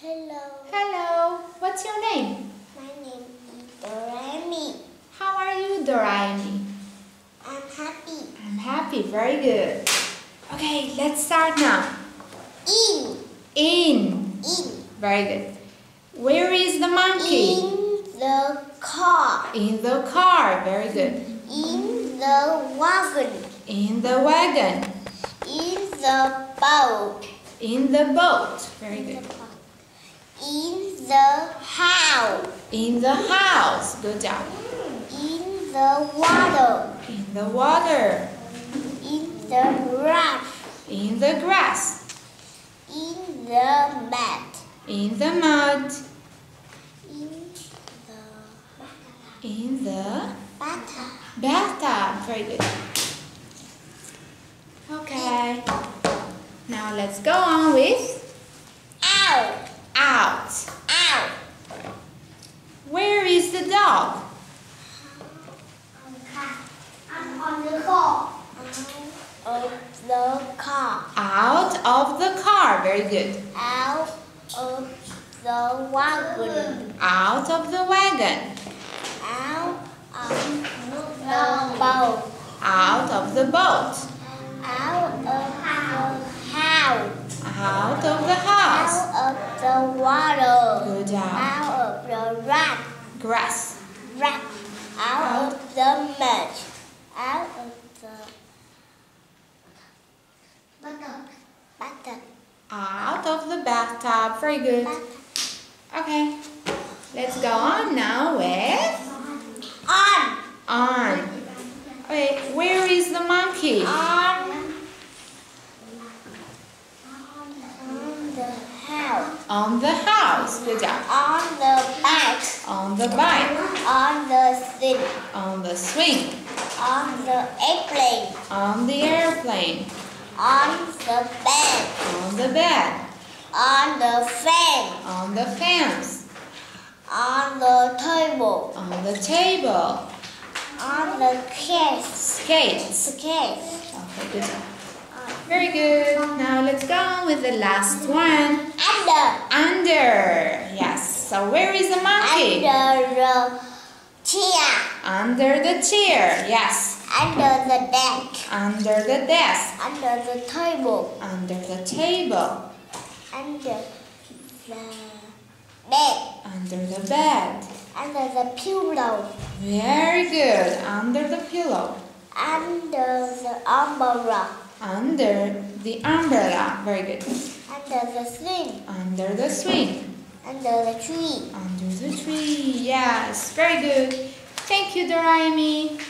Hello. Hello. What's your name? My name is Doremi. How are you, Doraemon? I'm happy. I'm happy. Very good. Okay, let's start now. In. In. In. Very good. Where is the monkey? In the car. In the car. Very good. In the wagon. In the wagon. In the boat. In the boat. Very good. In the house. In the house. Good job. In the water. In the water. In the grass. In the grass. In the mat. In the mud. In the In the bathtub. bathtub. Very good. Okay. Now let's go on with Out. out. Out. Where is the dog? I'm on the car. Out of the car. Out of the car. Very good. Out of the wagon. Out of the wagon. Out of the boat. Out of the boat. Out of the house. Out of the house. Out of the water. Good job. Out of the rat. Grass. Rat. Out of the mud. Out of the buttock. Buttock. Out of the bathtub. Very good. Okay. Let's go on now with On. on. Okay, where is the monkey? On. On the house. On the house. Good job. On the back. On the bike. On the seat. On the swing. On the airplane. On the airplane. On the bed. On the bed. On the fan. On the fence. On the table. On the table. On the case. Skates. Case. Okay, good job. Very good. Now let's go with the last one. Under. Under. Yes. So where is the monkey? Under the chair. Under the chair. Yes. Under the desk. Under the desk. Under the table. Under the table. Under the bed. Under the bed. Under the pillow. Very good. Under the pillow. Under the umbrella. Under the umbrella. Very good. Under the swing. Under the swing. Under the tree. Under the tree. Yes. Very good. Thank you, Doraemon.